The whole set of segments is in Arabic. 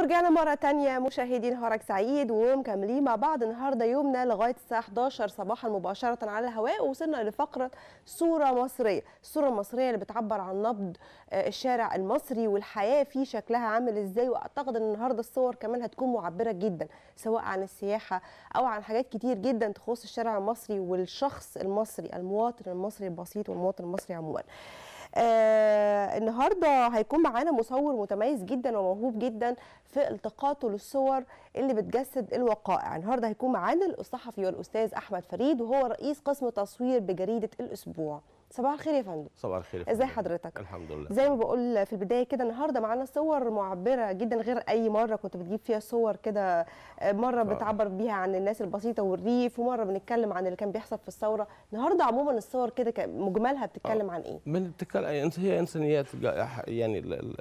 ورجعنا مرة تانية. مشاهدي نهارك سعيد ومكملين مع بعض النهارده يومنا لغاية الساعة 11 صباحا مباشرة على الهواء ووصلنا لفقرة صورة مصرية، الصورة المصرية اللي بتعبر عن نبض آه، الشارع المصري والحياة فيه شكلها عامل إزاي. وأعتقد إن النهارده الصور كمان هتكون معبرة جدا سواء عن السياحة أو عن حاجات كتير جدا تخص الشارع المصري والشخص المصري المواطن المصري البسيط والمواطن المصري عموما. آه النهارده هيكون معانا مصور متميز جدا وموهوب جدا في التقاطه للصور اللي بتجسد الوقائع. النهارده هيكون معانا الصحفي والأستاذ أحمد فريد وهو رئيس قسم تصوير بجريدة الأسبوع. صباح الخير يا فندم. صباح الخير فندم. حضرتك؟ الحمد لله. زي ما بقول في البداية كده النهارده معانا صور معبرة جدا غير أي مرة كنت بتجيب فيها صور كده آه، مرة آه. بتعبر بيها عن الناس البسيطة والريف ومرة بنتكلم عن اللي كان بيحصل في الثورة. النهارده عموما الصور كده مجملها بتتكلم عن إيه؟ من بتتكلم هي إنسانيات يعني ال- ال-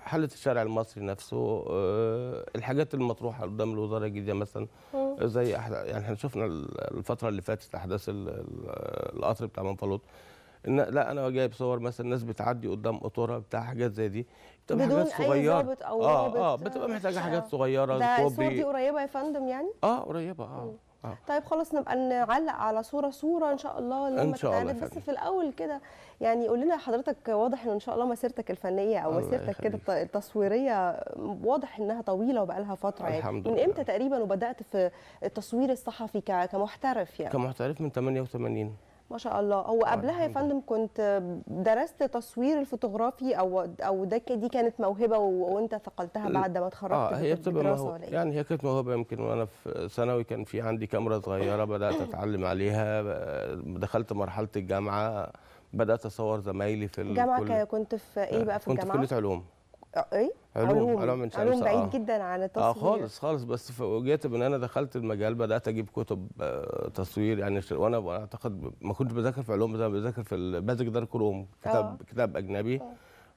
حالة الشارع المصري نفسه آه، الحاجات المطروحة قدام الوزارة الجديدة مثلا. زي يعني إحنا شفنا ال- الفترة اللي فاتت أحداث ال- ال- القطر بتاع منفلوط إن لا أنا جايب صور مثلا ناس بتعدي قدام قطوره بتاع حاجات زي دي بتبقى بدون حاجات أي صغيرة. ضابط أو آه آه بتبقى محتاجة آه. حاجات صغيرة ده الصور دي قريبة يا فندم يعني؟ آه قريبة آه آه. طيب خلاص نبقى نعلق على صورة صورة إن شاء الله لما إن شاء الله بس. في الأول كده يعني قول لنا حضرتك واضح إن ان شاء الله مسيرتك الفنية أو مسيرتك كده التصويرية واضح إنها طويلة وبقالها فترة يعني. الحمد من. إمتى تقريبا وبدأت في التصوير الصحفي كمحترف يعني؟ كمحترف من 88 ما شاء الله. هو قبلها يا فندم كنت درست تصوير الفوتوغرافي أو أو ده دي كانت موهبة وأنت ثقلتها بعد ما اتخرجت آه هي بتبقى ولا إيه؟ يعني هي كانت موهبة. يمكن وأنا في ثانوي كان في عندي كاميرا صغيرة بدأت أتعلم عليها. ب- دخلت مرحلة الجامعة بدأت أصور زمايلي في الجامعة كنت في إيه بقى في كنت في الجامعة؟ كلية علوم. آه، إيه؟ علوم- علوم شمس، علوم بعيد آه. جدا عن التصوير آه خالص خالص بس فوجئت بإن أنا دخلت المجال بدأت أجيب كتب آه، تصوير يعني وأنا وأنا أعتقد ما كنتش بذاكر في علوم بذاكر في ال- بذاكر دارك روم كتاب آه. كتاب أجنبي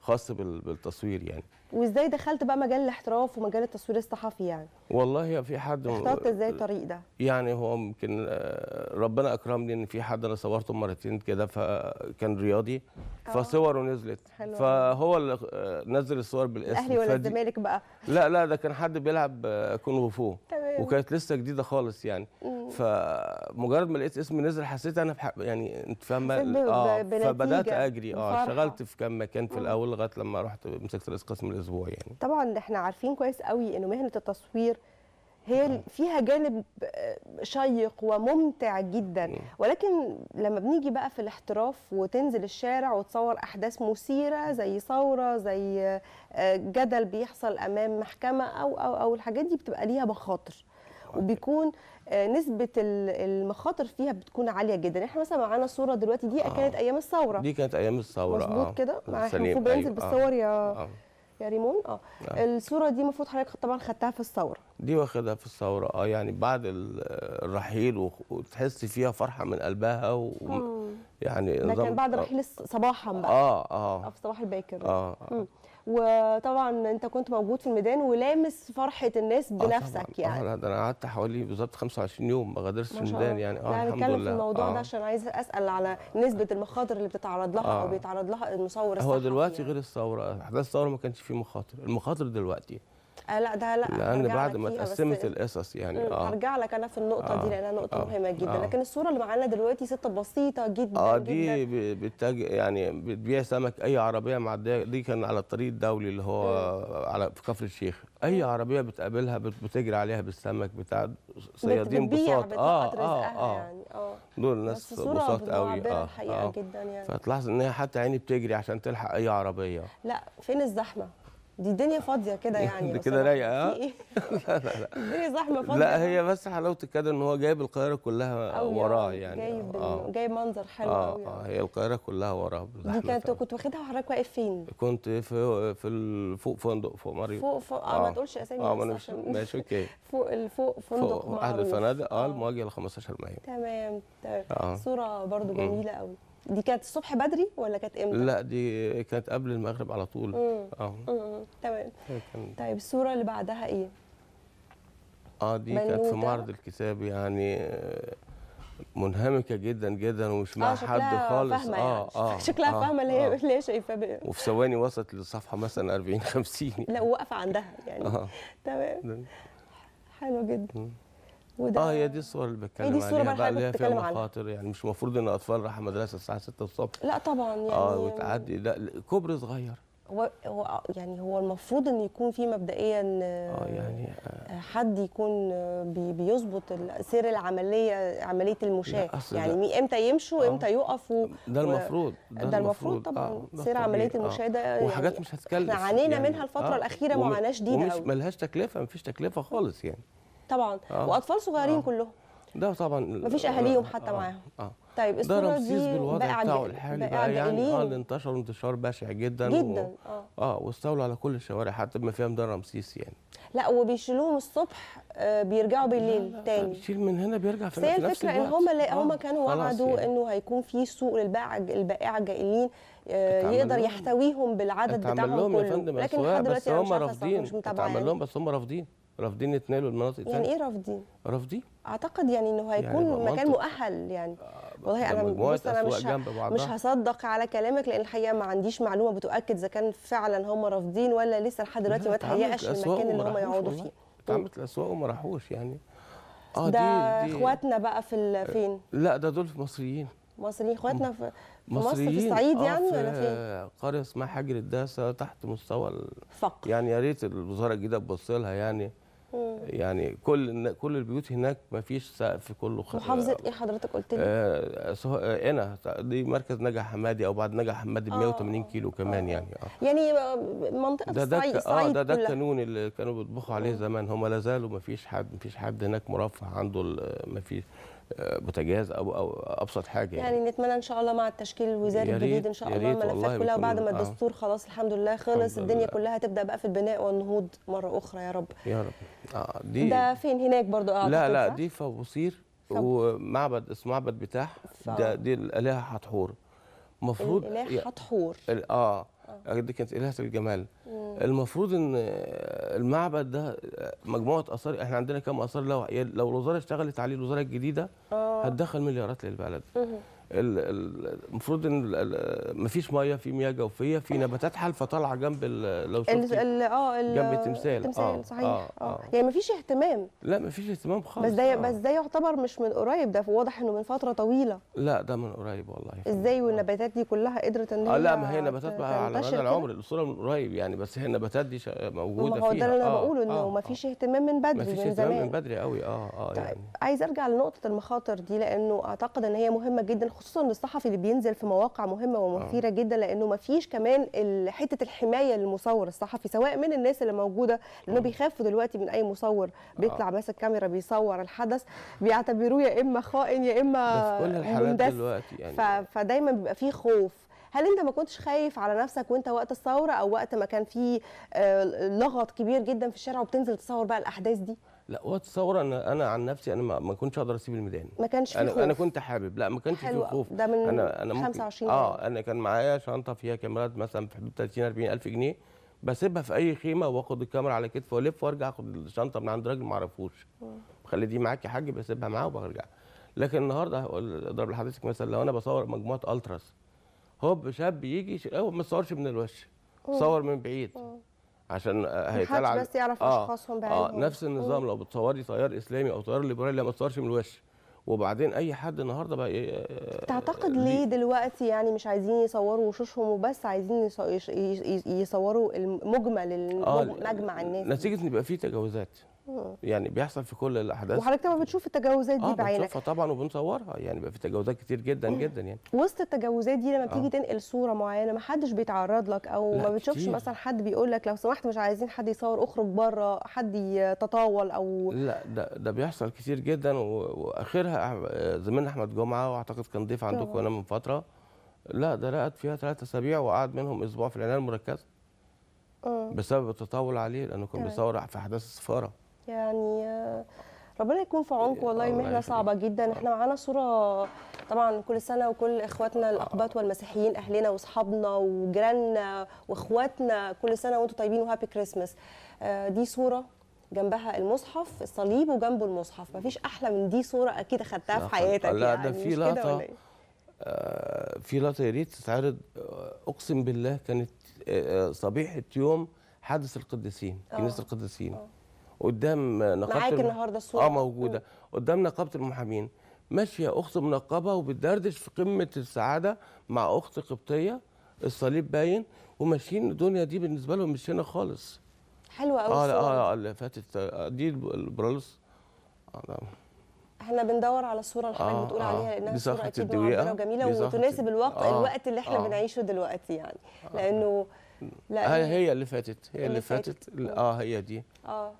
خاص بال- بالتصوير يعني وإزاي دخلت بقى مجال الاحتراف ومجال التصوير الصحفي يعني؟ والله في حد اخترت إزاي الطريق ده؟ يعني هو ممكن آه، ربنا أكرمني إن في حد أنا صورته مرتين كده فكان رياضي آه. فصوره نزلت حلو. فهو اللي آه، نزل الصور بالاسم الأهلي ولا الزمالك بقى؟ لا لا ده كان حد بيلعب كونغ فو تمام وكانت لسه جديدة خالص يعني مم. فمجرد ما لقيت اسمي نزل حسيت أنا بح... يعني أنت فاهمة آه فبدأت أجري آه. اشتغلت في كام مكان في مم. لغاية لما رحت مسكت رئيس قسم الأسبوع يعني. طبعا إحنا عارفين كويس قوي إنه مهنة التصوير هي فيها جانب آه، شيق وممتع جدا. ولكن لما بنيجي بقى في الاحتراف وتنزل الشارع وتصور أحداث مثيرة زي ثورة زي آه، جدل بيحصل أمام محكمة أو أو أو الحاجات دي بتبقى ليها مخاطر. وبيكون آه، نسبة ال- المخاطر فيها بتكون عالية جدا. إحنا مثلا معانا صورة دلوقتي دي آه. كانت أيام الثورة. دي كانت أيام الثورة مظبوط آه. كده؟ مع- إحنا المفروض بننزل أيوة، آه. بالصور يا آه. يا ريمون. آه. آه. الصورة دي المفروض حضرتك طبعا خدتها في الثورة. دي واخدها في الثورة آه. يعني بعد ال- الرحيل وتحس فيها فرحة من قلبها و... يعني ده كان بعد آه. رحيل صباحا بقى آه آه، آه في الصباح الباكر آه مم. وطبعا أنت كنت موجود في الميدان ولامس فرحة الناس آه بنفسك طبعاً. آه يعني لا ده أنا قعدت حوالي بالظبط 25 يوم ما غادرتش الميدان. يعني آه الحمد لله في الموضوع آه. ده عشان عايزه أسأل على نسبة المخاطر اللي بتتعرض لها أو آه. بيتعرض لها المصور هو دلوقتي يعني. غير الثورة أحداث الثورة ما كانش فيه مخاطر المخاطر دلوقتي آه لا ده لا هرجع بعد ما اتقسمت القصص يعني آه. هرجع لك أنا في النقطة دي آه. لأنها نقطة آه. مهمة جدا. آه. لكن الصورة اللي معانا دلوقتي ست بسيطة جدا آه دي بتج... يعني بتبيع سمك أي عربية معدية دي كان على الطريق الدولي اللي هو على في كفر الشيخ. أي عربية بتقابلها بت- بتجري عليها بالسمك بتاع صيادين بساط. آه آه آه. يعني آه. دول ناس بساط قوي. آه الحقيقة آه. جدا يعني. فتلاحظ إن هي حتى عيني بتجري عشان تلحق أي عربية. لا فين الزحمة؟ دي الدنيا فاضية كده يعني دي كده ها؟ في إيه؟ لا لا لا. الدنيا زحمة فاضية؟ لا هي بس حلاوة كده إن هو جايب القاهرة كلها أوي وراه. يعني جايب آه. جايب منظر حلو آه, قوي آه. هي القاهرة كلها وراه دي كانت. كنت واخدها وحضرتك واقف فين؟ كنت في في ال- فوق فندق فوق مريم فوق فوق. آه, ما تقولش أسامي آه بس ما أنا مش عشان ماشي أوكي. فوق الفوق فندق فوق أحد. الفنادق آه المواجهة ل 15 مايو تمام تمام آه. صورة برضو مم. جميلة قوي دي كانت الصبح بدري ولا كانت إمتى؟ لا دي كانت قبل المغرب على طول. آه. تمام. طيب الصورة اللي بعدها إيه؟ آه دي كانت في. معرض الكتاب يعني آه، منهمكة جدا جدا ومش آه مع حد شكلها خالص. فاهمة يعني. آه آه شكلها آه، فاهمة اللي هي آه. اللي هي شايفاه وفي ثواني وصلت للصفحه مثلا 40 50 لا واقفه عندها يعني. آه. تمام. حلو جدا. وده آه هي دي الصور اللي بتكلم عليها اللي بقى اللي هي فيها. مخاطر يعني مش المفروض إن الأطفال رايحه مدرسة الساعة 6 الصبح. لا طبعا يعني آه وتعدي. لا كوبري صغير. هو هو يعني هو المفروض إن يكون في مبدئيا آه يعني آه. حد يكون بي- بيظبط سير العملية عملية المشاة. يعني ده- مي- إمتى يمشوا آه. إمتى يقفوا ده المفروض ده المفروض طبعا. ده سير عملية آه. المشاة ده وحاجات يعني مش هتكلف إحنا عانينا يعني. منها الفترة الأخيرة وم- معاناه شديدة ومش ملهاش تكلفة مفيش تكلفة خالص يعني. طبعا آه. وأطفال صغيرين آه. كلهم ده طبعا مفيش أهاليهم حتى معاهم. آه طيب ده الصورة رمسيس دي بالوضع بقى بتاعه الحالي بقى بقى يعني آه اللي انتشر انتشار بشع جدا جدا و... آه آه واستولوا على كل الشوارع حتى بما فيها ميدان رمسيس يعني لا وبيشيلوهم الصبح آه، بيرجعوا بالليل تاني بيشيل من هنا بيرجع في في نفس الفكرة إن. هم لا آه، هم كانوا وعدوا يعني. إنه هيكون في سوق للبائع البائع الجائلين آه، يقدر يحتويهم بالعدد بتاعهم لهم كله لكن لحد دلوقتي بس هم رافضين مش اتعمل يعني. لهم بس هم رافضين رافضين يتنقلوا المناطق يعني إيه رافضين؟ رافضين أعتقد يعني إنه هيكون يبقى مكان. مؤهل يعني والله ده أنا بص أنا مش. مش هصدق على كلامك لأن الحقيقة ما عنديش معلومة بتؤكد إذا كان فعلا هم رافضين ولا لسه لحد دلوقتي ما تهيأش المكان اللي هم يقعدوا والله. فيه اتعملت الأسواق وما راحوش يعني آه ده دي, دي إخواتنا بقى في ال- فين؟ لا ده دول في مصريين مصريين إخواتنا في في مصر في مصريين الصعيد آه، يعني في ولا فين؟ قرية اسمها حجر الداسة تحت مستوى ال... فقر يعني يا ريت الوزارة الجديدة تبص لها يعني. يعني كل كل البيوت هناك ما فيش سقف كله خ... محافظة إيه حضرتك قلت لي؟ آه سه- آه، هنا دي مركز نجا حمادي أو بعد نجا حمادي ب آه، 180 آه، كيلو كمان آه. يعني آه. يعني منطقة ده ده الصعيد آه ده ده كلها. القانون اللي كانوا بيطبخوا عليه زمان هم لا زالوا ما فيش حد ما فيش حد هناك مرفه عنده ما فيش بوتاجاز أو أو أبسط حاجة يعني, يعني نتمنى إن شاء الله مع التشكيل الوزاري الجديد إن شاء الله الملفات كلها بيكون- بعد ما آه. الدستور خلاص الحمد لله خلص الحمد الدنيا لله. كلها تبدا بقى في البناء والنهوض مرة أخرى يا رب. يا رب. آه دي ده فين؟ هناك برضو أعتقد لا لا؟ دي فب- ومعبد اسمه معبد بتاح. ده دي الآلهة حتحور. المفروض الاله حتحور. آه. دي كانت إلهة الجمال. المفروض إن المعبد ده مجموعة آثار إحنا عندنا كام آثار؟ لو لو الوزارة اشتغلت عليه الوزارة الجديدة آه. هتدخل مليارات للبلد. مهم. ال- ال- المفروض إن مفيش ميه في مياه جوفية في نباتات حلفه طالعة جنب لو آه جنب التمثال. التمثال آه، صحيح آه، آه آه. يعني مفيش اهتمام لا مفيش اهتمام خالص بس ده آه. بس ده يعتبر مش من قريب ده واضح إنه من فترة طويلة لا ده من قريب والله إزاي والنباتات دي كلها قدرت إن هي آه لا ما هي نباتات بقى على مدى؟ العمر الصورة من قريب يعني بس هي النباتات دي موجودة ما هو فيها ده اللي أنا آه، بقوله إنه آه، ما آه. فيش اهتمام من بدري مفيش من اهتمام زمان من بدري قوي آه آه طيب يعني عايز أرجع لنقطة المخاطر دي لأنه أعتقد إن هي مهمة جدا خصوصا للصحفي اللي بينزل في مواقع مهمة ومثيرة جدا لأنه ما فيش كمان حتة الحماية للمصور الصحفي سواء من الناس اللي موجودة لأنه بيخافوا دلوقتي من أي مصور بيطلع ماسك كاميرا بيصور الحدث بيعتبروه يا إما خائن يا إما كل الحالات مندس دلوقتي يعني. ف... فدايما بيبقى فيه خوف. هل أنت ما كنتش خايف على نفسك وأنت وقت الثورة أو وقت ما كان في آه، لغط كبير جدا في الشارع وبتنزل تصور بقى الأحداث دي؟ لا الثوره أنا أنا عن نفسي أنا ما, كنتش أقدر أسيب الميدان. ما كانش في أنا خوف. أنا كنت حابب لا ما كانش في خوف. ده من أنا أنا ممكن 25 آه أنا كان معايا شنطة فيها كاميرات مثلا في حدود 30 40 ألف جنيه بسيبها في أي خيمة وآخد الكاميرا على كتفي وألف وأرجع آخد الشنطة من عند راجل ما أعرفوش. بخلي دي معاك يا حاج بسيبها معاه وبرجع. لكن النهارده أضرب لحضرتك مثلا لو أنا بصور مجموعة ألتراس هوب شاب يجي هو ما تصورش من الوش صور من بعيد. عشان آه، على- بس يعرف آه، أشخاصهم آه بعينهم نفس النظام لو بتصوري تيار إسلامي أو تيار ليبرالي لا ما تصورش من الوش وبعدين أي حد النهارده بقى إيه، آه، تعتقد ليه- دلوقتي يعني مش عايزين يصوروا وشوشهم وبس عايزين يصوروا المجمل آه، المجمع الناس؟ نتيجة إن يبقى في تجاوزات. يعني بيحصل في كل الأحداث وحضرتك طبعا بتشوف التجاوزات دي آه بعينك بنشوفها طبعا وبنصورها يعني بقى في تجاوزات كتير جدا جدا يعني وسط التجاوزات دي لما بتيجي آه. تنقل صورة معينة ما حدش بيتعرض لك أو ما بتشوفش كتير. مثلا حد بيقول لك لو سمحت مش عايزين حد يصور اخرج بره حد يتطاول أو لا ده ده بيحصل كتير جدا وآخرها آه، زميلنا أحمد جمعة وأعتقد كان ضيف عندكم. هنا من فترة لا ده رقد فيها ثلاث أسابيع وقعد منهم أسبوع في العناية المركزة آه. بسبب التطاول عليه لأنه كان. بيصور في أحداث السفارة يعني آه، ربنا يكون في عونكم والله الله مهنه. صعبة جدا إحنا معانا صورة طبعا كل سنة وكل إخواتنا الأقباط والمسيحيين أهلنا وأصحابنا وجيراننا وإخواتنا كل سنة وأنتم طيبين وهابي كريسماس آه، دي صورة جنبها المصحف الصليب وجنبه المصحف مفيش أحلى من دي صورة أكيد أخدتها في. حياتك لا، ده يعني في ولا إيه؟ آه، في لقطة يا ريت تتعرض أقسم بالله كانت صبيحة يوم حادث القديسين. كنيسة القديسين آه. قدام آه، نقابة معاك النهارده الصورة آه موجودة قدام نقابة المحامين ماشية أخت منقبة وبتدردش في قمة السعادة مع أخت قبطية الصليب باين وماشيين الدنيا دي بالنسبة لهم مش هنا خالص حلوة قوي آه آه. آه، اللي فاتت آه، دي الب- البرولوس آه لا. إحنا بندور على الصورة اللي حضرتك آه، بتقول آه. عليها لأنها صورة أكيد. معبرة وجميلة وتناسب الوقت آه، الوقت اللي إحنا آه. بنعيشه دلوقتي يعني لأنه لا هي هي اللي فاتت هي اللي اللي فاتت. فاتت آه هي دي آه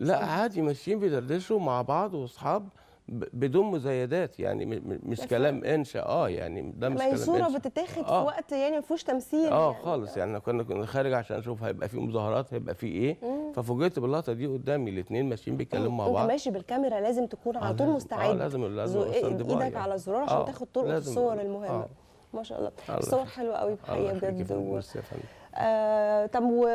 لا عادي ماشيين بيدردشوا مع بعض واصحاب بدون مزايدات يعني مش كلام انشا آه يعني ده مش كلام صورة. بتتاخد في آه. وقت يعني ما فيهوش تمثيل آه يعني. خالص يعني كنا كنا خارج عشان أشوف هيبقى في مظاهرات هيبقى في إيه ففوجئت باللقطة دي قدامي الاثنين ماشيين بيتكلموا مع انت بعض ماشي بالكاميرا لازم تكون على آه، طول. مستعد آه لازم لازم إيدك يعني. على الزرار عشان آه، تاخد طرق. الصور المهمة آه. ما شاء الله الصور. حلوة قوي يا بجد. و... آه طب و...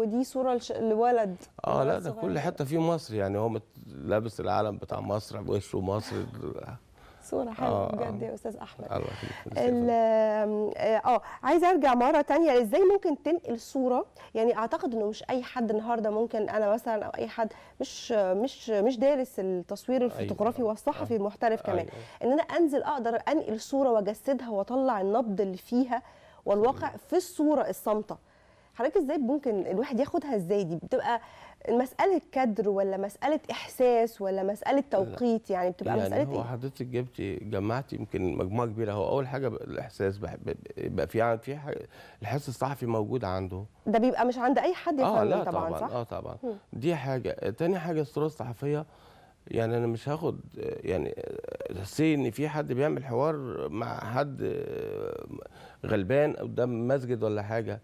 ودي صورة. لولد آه لا ده. كل حتة في مصر يعني هو لابس العلم بتاع مصر بوشه مصر صورة حلوة آه، آه. بجد يا أستاذ أحمد الله فندم. آه عايزة أرجع مرة تانية إزاي ممكن تنقل صورة يعني أعتقد إنه مش أي حد النهارده ممكن أنا مثلا أو أي حد مش مش مش دارس التصوير الفوتوغرافي أيوة. والصحفي المحترف كمان أيوة. إن أنا أنزل أقدر أنقل صورة وأجسدها وأطلع النبض اللي فيها والواقع في الصورة الصامتة حضرتك إزاي ممكن الواحد ياخدها إزاي دي؟ بتبقى مسألة كدر ولا مسألة إحساس ولا مسألة توقيت؟ يعني بتبقى يعني مسألة هو إيه؟ حضرتك جبتي جمعتي يمكن مجموعة كبيرة. هو أول حاجة الإحساس بحب- يبقى في في الحس الصحفي موجود عنده. ده بيبقى مش عند أي حد آه فندم لا طبعا, طبعا صح؟ آه طبعا. مم. دي حاجة. تاني حاجة الصورة الصحفية. يعني أنا مش هاخد آه، يعني سي إن في حد بيعمل حوار مع حد آه، غلبان قدام مسجد ولا حاجة.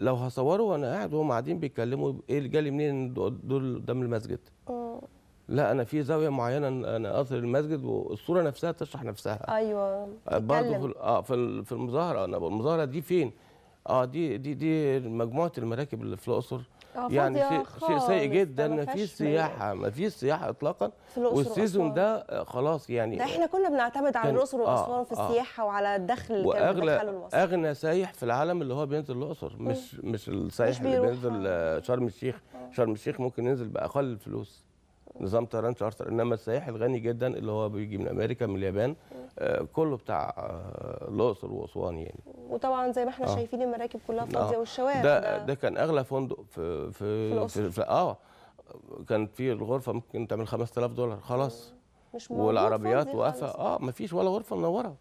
لو هصوره وأنا قاعد وهم قاعدين بيتكلموا إيه اللي جالي منين؟ دول قدام المسجد. مم. لا أنا في زاوية معينة أنا اثر المسجد والصورة نفسها تشرح نفسها. أيوه برضه في آه في في المظاهرة. أنا المظاهرة دي فين؟ آه دي دي دي مجموعة المراكب اللي في الأقصر. آه، يعني فاضية شيء شيء سيء جدا ما فيش. سياحة ما فيش سياحة اطلاقا. والسيزون. ده آه، خلاص يعني ده إحنا كنا بنعتمد على الأقصر آه، وأسوان في آه. السياحة وعلى الدخل اللي واغلى أغنى سايح في العالم اللي هو بينزل الأقصر مش مش السايح اللي بينزل آه، شرم الشيخ. شرم الشيخ ممكن ينزل بأقل الفلوس. نظام طيران شارتر إنما السائح الغني جدا اللي هو بيجي من أمريكا من اليابان آه، كله بتاع آه، الأقصر وأسوان يعني وطبعا زي ما إحنا آه. شايفين المراكب كلها فاضية آه. والشوارع ده ده كان أغلى فندق في في. في, في آه كان في الغرفة ممكن تعمل 5000 دولار خلاص مش والعربيات واقفة. آه ما فيش ولا غرفة منورة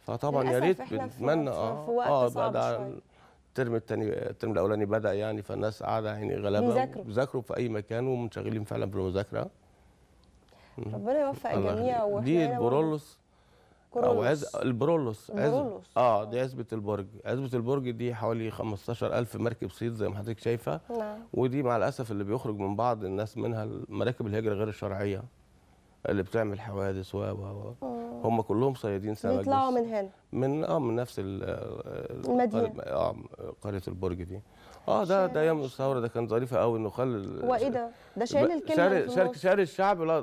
فطبعا يا ريت بنتمنى آه في وقت آه. الترم الثاني الترم الأولاني بدأ يعني فالناس قاعدة يعني غلابة بيذاكروا. في أي مكان ومنشغلين فعلا بالمذاكره ربنا يوفق الجميع دي برضه البرولوس. أو. عز البرولوس. عز-. آه دي عزبة البرج. عزبة البرج دي حوالي 15000 مركب صيد زي ما حضرتك شايفة. نعم. ودي مع الأسف اللي بيخرج من بعض الناس منها مراكب الهجره غير الشرعية. اللي بتعمل حوادث و و و. هم كلهم صيادين سمك بيطلعوا من هنا. من آه من نفس ال- ال- المدينة. قرية- آه قرية البرج دي. آه ده ده أيام الثوره ده كان ظريفة قوي إنه خلى هو إيه ده؟ ده شايل الكلمة شارع شارع. شارع الشعب لا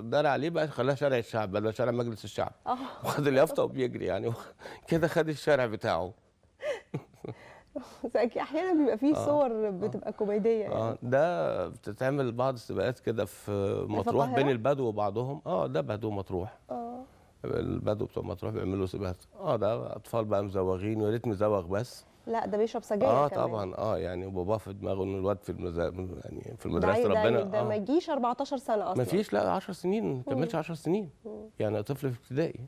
دار عليه بقى خلاها شارع الشعب بدل شارع مجلس الشعب. آه. وخد اليافطة وبيجري يعني. كده خد الشارع بتاعه. أحيانا بيبقى فيه صور بتبقى كوميدية يعني. آه ده بتتعمل بعض السباقات كده في مطروح؟ بين البدو وبعضهم. آه ده بدو مطروح. آه. البدو بتوع مطروح بيعملوا سباقات. آه ده أطفال بقى مزوغين ويا ريت مزوغ بس. لا ده بيشرب سجاير آه كمان. طبعا. آه يعني وباباه في دماغه إن الواد في المزا... يعني في المدرسة ده ربنا. ده ما آه. يجيش 14 سنة أصلا. ما فيش لا 10 سنين. ما كملش 10 سنين. يعني طفل في ابتدائي.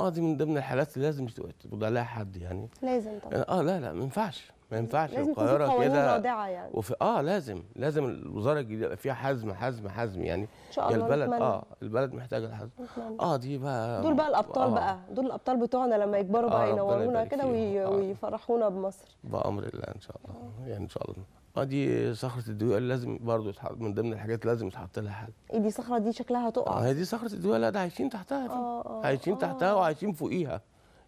آه دي من ضمن الحالات اللي لازم تبقى لها حد يعني. لازم طبعا. آه لا لا ما ينفعش. ما ينفعش القاهرة كده يعني وفي آه لازم لازم الوزارة الجديدة يبقى فيها حزم حزم حزم يعني إن شاء الله البلد نتمنى. آه البلد محتاجة الحزم نتمنى. آه دي بقى دول بقى الأبطال آه بقى دول الأبطال بتوعنا لما يكبروا آه، بقى ربنا ينورونا كده. وي... آه. ويفرحونا بمصر بأمر الله إن شاء الله يعني إن شاء الله آه دي صخرة الدويقه اللي لازم برضه يتحط من ضمن الحاجات لازم يتحط لها حل إيه دي صخرة دي شكلها آه هتقع هي دي صخرة الدويقه لا ده عايشين تحتها. آه، آه، عايشين آه. تحتها وعايشين فوقيها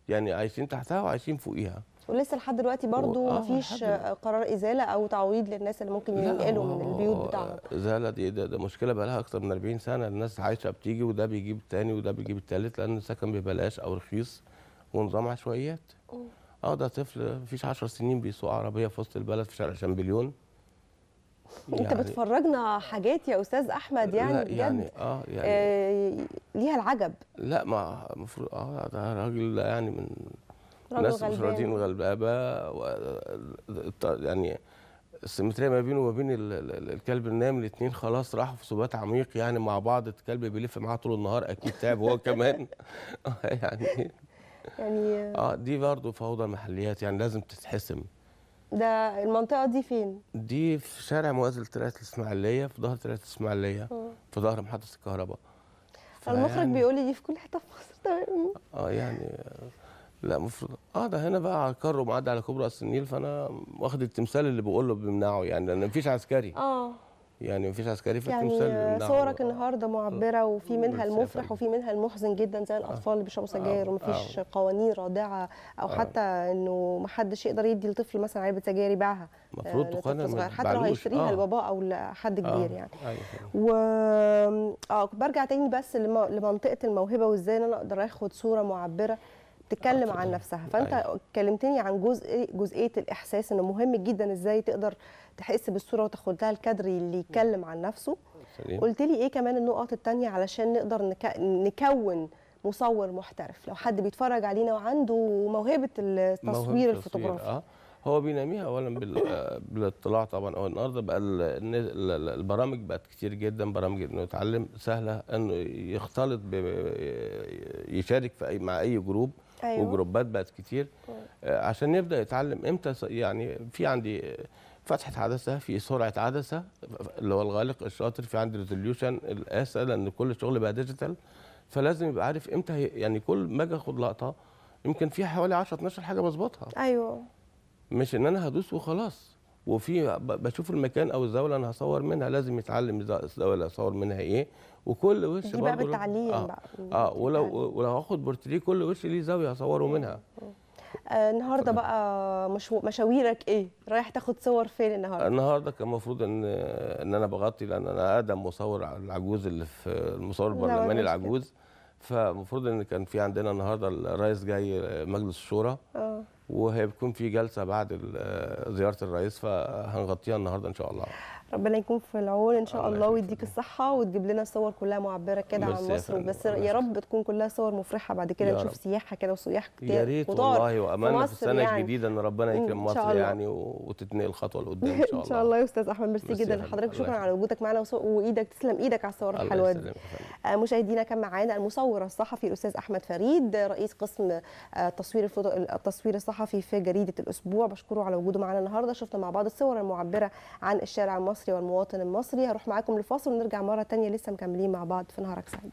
يعني عايشين تحتها وعايشين فوقيها ولسه لحد دلوقتي برضو آه، مفيش. قرار إزالة أو تعويض للناس اللي ممكن ينقلوا من البيوت بتاعهم. زالة دي ده, ده مشكلة بقى لها أكتر من 40 سنة الناس عايشة بتيجي وده بيجيب التاني وده بيجيب التالت لأن السكن ببلاش أو رخيص ونظام عشوائيات. آه ده طفل مفيش 10 سنين بيسوق عربية في وسط البلد في شارع شامبليون. أنت بتفرجنا حاجات يا أستاذ أحمد يعني لا بجد. يعني آه يعني آه ليها العجب. لا ما المفروض آه ده راجل يعني من ناس. راضيين غلبابه و... يعني السيمترية ما بينه وما بين ال- ال- الكلب النايم الاثنين خلاص راحوا في سبات عميق يعني مع بعض الكلب بيلف معاه طول النهار أكيد تعب هو كمان. يعني يعني آه دي برضه فوضى المحليات يعني لازم تتحسم. ده المنطقة دي فين؟ دي في شارع موازي لترعه الإسماعيلية في ظهر ترعه الإسماعيلية مم. في ظهر محطة الكهرباء. المخرج فيعني- بيقول لي دي في كل حتة في مصر تمام. آه يعني لا المفروض آه ده هنا بقى على الكر ومعدي على كوبري راس النيل فأنا واخد التمثال اللي بقول له بيمنعه يعني لأن مفيش عسكري. آه. يعني مفيش عسكري اللي يعني بيمنعه. صورك النهارده معبرة وفي منها ميرسي يا المفرح. وفي منها المحزن جدا زي الأطفال اللي بيشربوا سجاير آه، ومفيش آه. قوانين رادعة أو آه. حتى إنه محدش يقدر يدي لطفل مثلا علبة سجاير يبيعها. المفروض آه، تقنن ما صغير. حتى لو. هيشتريها آه. لباباه أو لحد كبير يعني. أيوه و آه برجع تاني بس لم- لمنطقة الموهبة وإزاي إن أنا أقدر آخد صورة معبرة. تتكلم آه، عن. نفسها. فأنت أيوة. كلمتني عن جزء جزئية الإحساس إنه مهم جدا إزاي تقدر تحس بالصورة وتاخد لها الكادر اللي يتكلم عن نفسه. قلت لي إيه كمان النقط التانية علشان نقدر نك... نكون مصور محترف. لو حد بيتفرج علينا وعنده موهبة التصوير الفوتوغرافي. آه. هو بينميها اولا بال... آه، بالاطلاع طبعا هو النهارده بقى ال... ال- ال- البرامج بقت كتير جدا. برامج إنه يتعلم سهلة إنه يختلط ب... يشارك في أي... مع أي group. أيوة. وجروبات بقت كتير. آه، عشان يبدأ يتعلم إمتى يعني في عندي فتحة عدسه في سرعة عدسه اللي هو الغالق الشاطر في عندي resolution القاسه لأن كل الشغل بقى digital فلازم يبقى عارف إمتى. يعني كل ما أجي آخد لقطة يمكن في حوالي 10 12 حاجة بظبطها. أيوه. مش إن أنا هدوس وخلاص. وفي بشوف المكان أو الزاويه اللي أنا هصور منها لازم يتعلم الز- الزاويه اللي هصور منها إيه وكل وش دي بقى بالتعليم آه, بقى آه ولو. ولو هاخد بورتريه كل وش ليه زاوية هصوره منها آه النهارده. بقى مشو... مشاويرك إيه رايح تاخد صور فين النهارده النهارده كان المفروض ان إن أنا بغطي لأن أنا اقدم مصور العجوز اللي في المصور البرلماني. العجوز فالمفروض إن كان في عندنا النهارده الرئيس جاي مجلس الشورى آه وهيكون في جلسة بعد ال- زيارة الرئيس فهنغطيها النهارده إن شاء الله. ربنا يكون في العون إن شاء الله ويديك. الصحة وتجيب لنا صور كلها معبرة كده عن مصر. بس يا رب تكون كلها صور مفرحة بعد كده نشوف. سياحة كده وسياح كتير يا ريت والله واملنا في مصر السنة يعني. الجديدة إن ربنا يكرم مصر. يعني وتتنقل خطوة لقدام إن شاء الله إن شاء الله يا أستاذ أحمد ميرسي جدا. لحضرتك شكرا على. وجودك معنا وإيدك تسلم إيدك على الصور الحلوة دي. آه، مشاهدينا كان معانا المصور الصحفي الأستاذ أحمد فريد آه، رئيس قسم آه، التصوير الفوتو... التصوير الصحفي في جريدة الأسبوع بشكره على وجوده معانا النهارده شفنا مع بعض الصور المعبرة عن الشارع المصري والمواطن المصري. هروح معاكم لفاصل ونرجع مرة تانية لسه مكملين مع بعض. في نهارك سعيد.